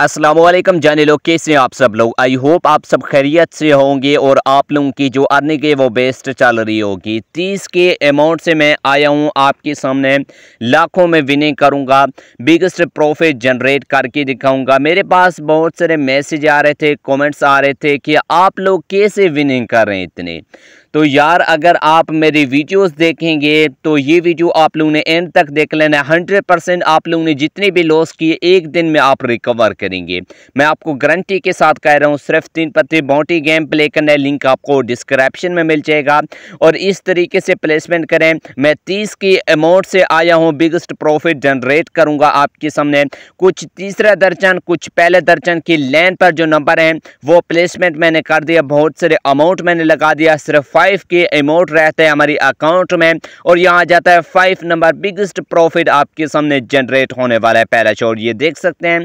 السلام علیکم جانے لوگ، کیسے ہیں آپ سب لوگ؟ آئی ہوپ آپ سب خیریت سے ہوں گے اور آپ لوگوں کی جو ارننگ ہے وہ بیسٹ چل رہی ہوگی۔ تیس کے اماؤنٹ سے میں آیا ہوں آپ کے سامنے۔ لاکھوں میں وننگ کروں گا۔ بگسٹ پروفٹ جنریٹ کر کے دکھاؤں گا۔ میرے پاس بہت سارے میسیج آ رہے تھے کومنٹس آ رہے تھے کہ آپ لوگ کیسے وننگ کر رہے ہیں اتنے۔ تو یار اگر آپ میری ویڈیوز دیکھیں گے تو یہ ویڈیو آپ لوگوں نے اینڈ تک دیکھ لینا ہنڈریڈ پرسینٹ آپ لوگوں نے جتنے بھی لوس کیے ایک دن میں آپ ریکور کریں گے۔ میں آپ کو گارنٹی کے ساتھ کہہ رہا ہوں، صرف تین پتی باؤنٹی گیم پلے کرنا ہے لنک آپ کو ڈسکرپشن میں مل جائے گا۔ اور اس طریقے سے پلیسمنٹ کریں۔ میں تیس کی اماؤنٹ سے آیا ہوں بگسٹ پروفٹ جنریٹ کروں گا آپ کے سامنے۔ کچھ تیسرا درجن، کچھ پہلے درجن کی لین پر جو نمبر ہیں، وہ پلیسمنٹ میں نے کر دیا۔ بہت سارے اماؤنٹ میں نے لگا دیا، صرف فائیو کے اماؤنٹ رہتا ہے ہماری اکاؤنٹ میں اور یہاں جاتا ہے فائیو نمبر بگسٹ پروفٹ آپ کے سامنے جنریٹ ہونے والا ہے پہلا چور یہ دیکھ سکتے ہیں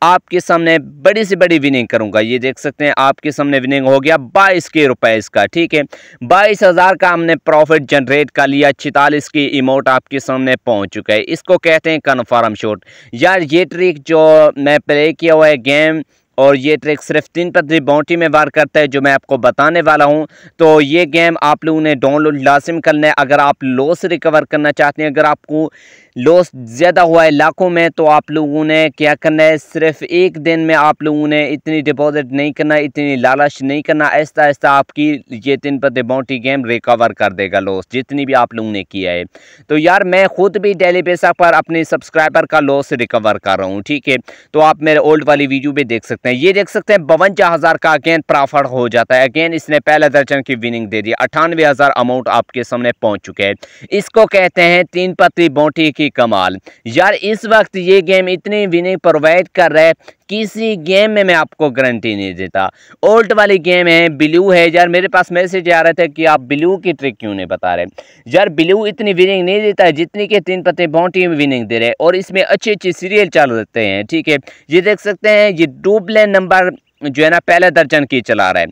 آپ کے سامنے بڑی سے بڑی وننگ کروں گا، یہ دیکھ سکتے ہیں آپ کے سامنے وننگ ہو گیا بائیس کے روپے اس کا، ٹھیک ہے۔ بائیس ہزار کا ہم نے پروفٹ جنریٹ کر لیا، چھتالیس کی ایموٹ آپ کے سامنے پہنچ چکا ہے۔ اس کو کہتے ہیں کنفارم شوٹ یار یہ ٹرک جو میں پلے کیا ہوا ہے گیم اور یہ ٹریک صرف تین پتری باؤنٹی میں وار کرتا ہے جو میں آپ کو بتانے والا ہوں۔ تو یہ گیم آپ لوگوں نے ڈاؤن لوڈ لازم کرنا ہے۔ اگر آپ لوس ریکور کرنا چاہتے ہیں، اگر آپ کو لوس زیادہ ہوا ہے لاکھوں میں، تو آپ لوگوں نے کیا کرنا ہے؟ صرف ایک دن میں آپ لوگوں نے اتنی ڈپوزٹ نہیں کرنا، اتنی لالچ نہیں کرنا۔ ایسا ایسا آپ کی یہ تین پتے باؤنٹی گیم ریکور کر دے گا لوس جتنی بھی آپ لوگوں نے کیا ہے۔ تو یار، میں خود بھی ڈیلی بیسا پر اپنے سبسکرائبر کا لوس ریکور کر رہا ہوں، ٹھیک ہے؟ تو آپ میرے اولڈ والی ویڈیو بھی دیکھ سکتے ہیں۔ یہ دیکھ سکتے ہیں بونجا ہزار کا اگین پرافٹ ہو جاتا ہے۔ اگین اس نے پہلے درجن کی وننگ دے دی۔ اٹھانوے ہزار اماؤنٹ آپ کے سامنے پہنچ چکے ہیں۔ اس کو کہتے ہیں تین پتی بونٹی کی کمال۔ یار اس وقت یہ گیم اتنی وننگ پرووائڈ کر رہے کسی گیم میں میں آپ کو گارنٹی نہیں دیتا۔ اولٹ والی گیم ہے بلیو ہے۔ یار، میرے پاس میسیج آ رہا تھا کہ آپ بلیو کی ٹرک کیوں نہیں بتا رہے؟ یار بلیو اتنی وننگ نہیں دیتا ہے، جتنی کہ تین پتے باؤنٹی میں وننگ دے رہے اور اس میں اچھی اچھی سیریل چل دیتے ہیں، ٹھیک ہے؟ یہ دیکھ سکتے ہیں، یہ ڈوبلے نمبر جو ہے نا، پہلے درجن کی چلا رہا ہے۔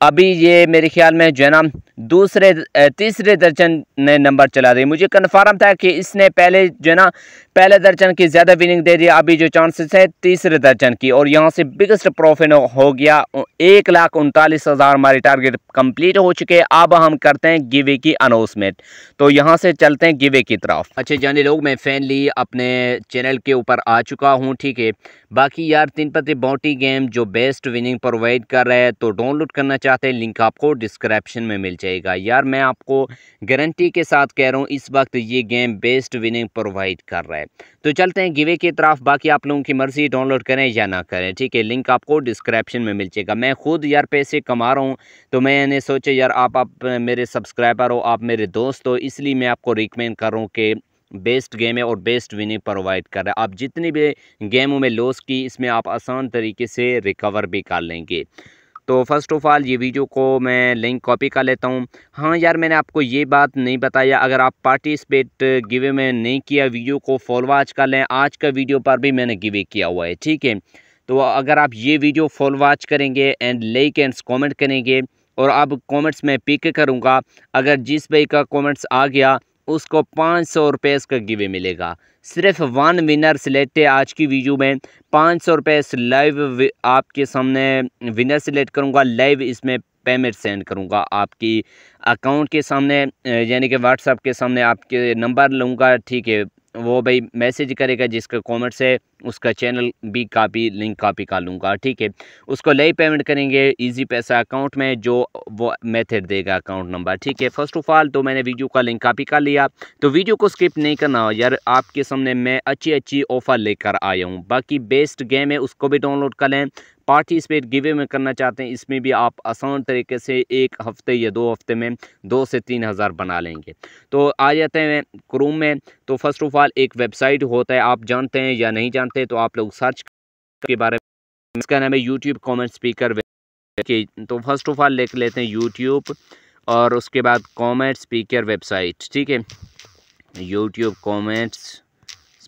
ابھی یہ میرے خیال میں جو ہے نا، دوسرے، تیسرے درجن نے نمبر چلا رہی مجھے کنفرم تھا کہ اس نے پہلے جو ہے نا پہلے درجن کی زیادہ وننگ دے دیا ابھی جو چانسز ہے تیسرے درجن کی۔ اور یہاں سے بگسٹ پروفٹ ہو گیا، ایک لاکھ انتالیس ہزار ہماری ٹارگیٹ کمپلیٹ ہو چکے۔ اب ہم کرتے ہیں گیوے کی اناؤنسمنٹ تو یہاں سے چلتے ہیں گیوے کی طرف۔ اچھے جانے لوگ، میں فینلی اپنے چینل کے اوپر آ چکا ہوں، ٹھیک ہے۔ باقی یار، تین پتے باؤنٹی گیم جو بیسٹ وننگ پرووائڈ کر رہا ہے تو ڈاؤن لوڈ کرنا چاہتے ہیں لنک آپ کو ڈسکرپشن میں مل جائے گا۔ یار، میں آپ کو گارنٹی کے ساتھ کہہ رہا ہوں، اس وقت یہ گیم بیسٹ وننگ پرووائڈ کر رہا ہے۔ تو چلتے ہیں گیوے کی طرف، باقی آپ لوگوں کی مرضی ڈاؤن لوڈ کریں یا نہ کریں، ٹھیک ہے؟ لنک آپ کو ڈسکرپشن میں مل جائے گا۔ میں خود یار پیسے کما رہا ہوں، تو میں نے سوچا یار آپ آپ میرے سبسکرائبر ہو، آپ میرے دوست ہو، اس لیے میں آپ کو ریکمینڈ کر رہا ہوں کہ بیسٹ گیم ہے اور بیسٹ وننگ پرووائڈ کر رہا ہے۔ آپ جتنی بھی گیموں میں لوس کی، اس میں آپ آسان طریقے سے ریکور بھی کر لیں گے۔ تو فرسٹ آف آل یہ ویڈیو کو میں لنک کاپی کر لیتا ہوں۔ ہاں یار، میں نے آپ کو یہ بات نہیں بتایا، اگر آپ پارٹیسپیٹ گیوے uh, میں نہیں کیا ویڈیو کو فول واچ کر لیں۔ آج کا ویڈیو پر بھی میں نے گیوے کیا ہوا ہے، ٹھیک ہے۔ تو اگر آپ یہ ویڈیو فول واچ کریں گے اینڈ لائک اینڈ کومنٹ کریں گے، اور اب کومنٹس میں پک کروں گا، اگر جس بھائی کا کومنٹس آ گیا اس کو پانچ سو روپے اس کا گیوے ملے گا۔ صرف ون ونر سلیکٹ ہے آج کی ویڈیو میں۔ پانچ سو روپے لائیو آپ کے سامنے ونر سلیکٹ کروں گا۔ لائیو اس میں پیمنٹ سینڈ کروں گا۔ آپ کی اکاؤنٹ کے سامنے یعنی کہ واٹس اپ کے سامنے آپ کے نمبر لوں گا۔ ٹھیک ہے، وہ بھائی میسیج کرے گا جس کا کومنٹس ہے۔ اس کا چینل بھی کاپی، لنک کاپی کر لوں گا، ٹھیک ہے؟ اس کو لئی پیمنٹ کریں گے ایزی پیسہ اکاؤنٹ میں جو وہ میتھڈ دے گا اکاؤنٹ نمبر ٹھیک ہے؟ فرسٹ آف آل تو میں نے ویڈیو کا لنک کاپی کر لیا، تو ویڈیو کو سکپ نہیں کرنا، یار آپ کے سامنے میں اچھی اچھی آفر لے کر آیا ہوں۔ باقی بیسٹ گیم ہے، اس کو بھی ڈاؤن لوڈ کر لیں۔ پارٹیسپیٹ گیوے میں کرنا چاہتے ہیں، اس میں بھی آپ آسان طریقے سے ایک ہفتے یا دو ہفتے میں دو سے تین ہزار بنا لیں گے۔ تو آ جاتے ہیں کروم میں، تو فرسٹ آف آل ایک ویب سائٹ ہوتا ہے، آپ جانتے ہیں یا نہیں جانتے تو آپ لوگ سرچ کے بارے میں۔ اس کا نام ہے یوٹیوب کامنٹ اسپیکر تو فرسٹ آف آل لکھ لیتے ہیں یوٹیوب اور اس کے بعد کامنٹ سپیکر ویب سائٹ ٹھیک ہے۔ یوٹیوب کامنٹس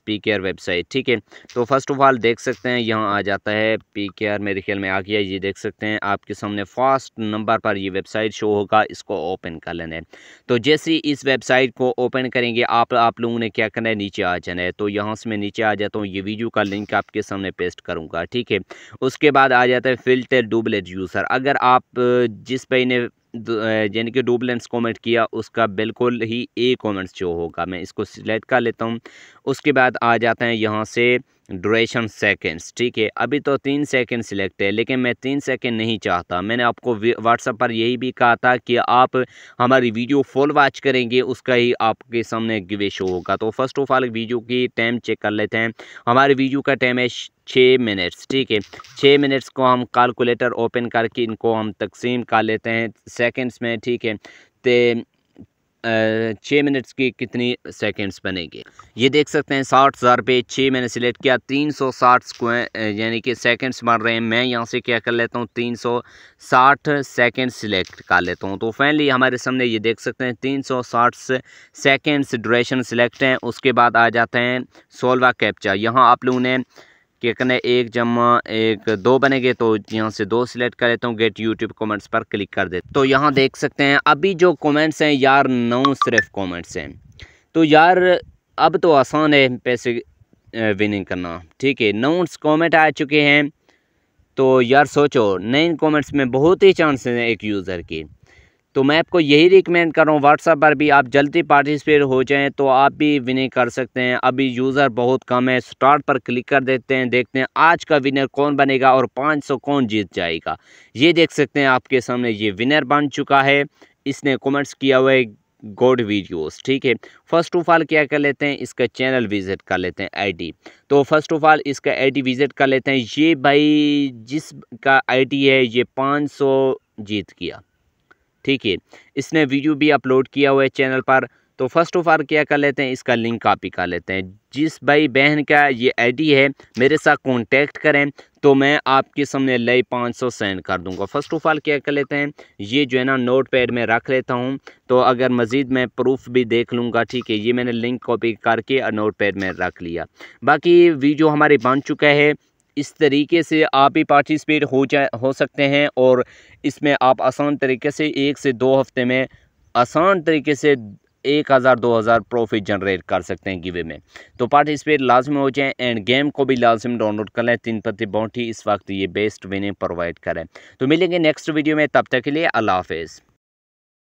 پی کے آر ویب سائٹ ٹھیک ہے؟ تو فرسٹ آف آل دیکھ سکتے ہیں، یہاں آ جاتا ہے پی کے آر میرے خیال میں آ گیا، یہ دیکھ سکتے ہیں آپ کے سامنے فاسٹ نمبر پر یہ ویب سائٹ شو ہوگا، اس کو اوپن کر لینا ہے۔ تو جیسے اس ویب سائٹ کو اوپن کریں گے، آپ آپ لوگوں نے کیا کرنا ہے؟ نیچے آ جانا ہے۔ تو یہاں سے میں نیچے آ جاتا ہوں، یہ ویڈیو کا لنک آپ کے سامنے پیسٹ کروں گا، ٹھیک ہے؟ اس کے بعد آ جاتا ہے فلٹر ڈوبلیٹ یوزر اگر آپ، جس پہ نے یعنی کہ ڈوبلنس کومنٹ کیا، اس کا بالکل ہی اے کومنٹس جو ہوگا، میں اس کو سلیکٹ کر لیتا ہوں۔ اس کے بعد آ جاتا ہے یہاں سے ڈوریشن سیکنڈس ٹھیک ہے؟ ابھی تو تین سیکنڈ سلیکٹ ہے، لیکن میں تین سیکنڈ نہیں چاہتا۔ میں نے آپ کو واٹس اپ پر یہی بھی کہا تھا کہ آپ ہماری ویڈیو فل واچ کریں گے، اس کا ہی آپ کے سامنے گوے شو ہوگا۔ تو فرسٹ آف آل ویڈیو کی ٹائم چیک کر لیتے ہیں۔ ہماری ویڈیو کا ٹائم ہے چھ منٹس ٹھیک ہے؟ چھ منٹس کو ہم کالکولیٹر اوپن کر کے ان کو ہم تقسیم کر لیتے ہیں۔ سیکنڈس میں، ٹھیک ہے؟ تو چھ منٹس کی کتنی سیکنڈز بنے گے یہ دیکھ سکتے ہیں ساٹھ ہزار پہ چھ میں نے سلیکٹ کیا، تین سو ساٹھ یعنی کہ سیکنڈز بن رہے ہیں۔ میں یہاں سے کیا کر لیتا ہوں، تین سو ساٹھ سیکنڈ سلیکٹ کر لیتا ہوں۔ تو فائنلی ہمارے سامنے یہ دیکھ سکتے ہیں تین سو ساٹھ سیکنڈس ڈوریشن سلیکٹ ہیں، اس کے بعد آ جاتے ہیں سولوا کیپچا یہاں آپ لوگوں نے کہ کرنے ایک جمع ایک دو بنے گے تو یہاں سے دو سلیکٹ کر لیتا ہوں، گیٹ یوٹیوب کومنٹس پر کلک کر دیتے تو یہاں دیکھ سکتے ہیں، ابھی جو کومنٹس ہیں یار، نو صرف کومنٹس ہیں۔ تو یار، اب تو آسان ہے پیسے وننگ کرنا۔ ٹھیک ہے نوٹس کومنٹ آ چکے ہیں۔ تو یار سوچو نئے کومنٹس میں بہت ہی چانسز ہیں ایک یوزر کی تو میں آپ کو یہی ریکمینڈ کر رہا ہوں واٹس ایپ پر بھی آپ جلدی پارٹیسپیٹ ہو جائیں تو آپ بھی وننگ کر سکتے ہیں۔ ابھی یوزر بہت کم ہے سٹارٹ پر کلک کر دیتے ہیں، دیکھتے ہیں آج کا ونر کون بنے گا اور پانچ سو کون جیت جائے گا۔ یہ دیکھ سکتے ہیں آپ کے سامنے یہ ونر بن چکا ہے۔ اس نے کومنٹس کیا ہوا ہے گوڈ ویڈیوز ٹھیک ہے۔ فرسٹ آف آل کیا کر لیتے ہیں؟ اس کا چینل وزٹ کر لیتے ہیں آئی ڈی تو فرسٹ آف آل اس کا آئی ڈی وزٹ کر لیتے ہیں۔ یہ بھائی جس کا آئی ڈی ہے، یہ پانچ سو جیت کیا ٹھیک ہے۔ اس نے ویڈیو بھی اپلوڈ کیا ہوا ہے چینل پر۔ تو فرسٹ آف آل کیا کر لیتے ہیں؟ اس کا لنک کاپی کر لیتے ہیں۔ جس بھائی بہن کا یہ آئی ڈی ہے، میرے ساتھ کانٹیکٹ کریں تو میں آپ کے سامنے لئی پانچ سو سینڈ کر دوں گا۔ فرسٹ آف آل کیا کر لیتے ہیں؟ یہ جو ہے نا نوٹ پیڈ میں رکھ لیتا ہوں۔ تو اگر مزید میں پروف بھی دیکھ لوں گا، ٹھیک ہے، یہ میں نے لنک کاپی کر کے نوٹ پیڈ میں رکھ لیا۔ باقی ویڈیو ہماری بن چکا ہے۔ اس طریقے سے آپ بھی پارٹیسپیٹ ہو جائے ہو سکتے ہیں اور اس میں آپ آسان طریقے سے ایک سے دو ہفتے میں آسان طریقے سے ایک ہزار، دو ہزار پروفٹ جنریٹ کر سکتے ہیں گیوے میں۔ تو پارٹیسپیٹ لازم ہو جائیں اینڈ گیم کو بھی لازم ڈاؤن لوڈ کر لیں۔ تین پتی باؤنٹی اس وقت یہ بیسٹ وننگ پرووائڈ کریں۔ تو ملیں گے نیکسٹ ویڈیو میں۔ تب تک کے لیے اللہ حافظ۔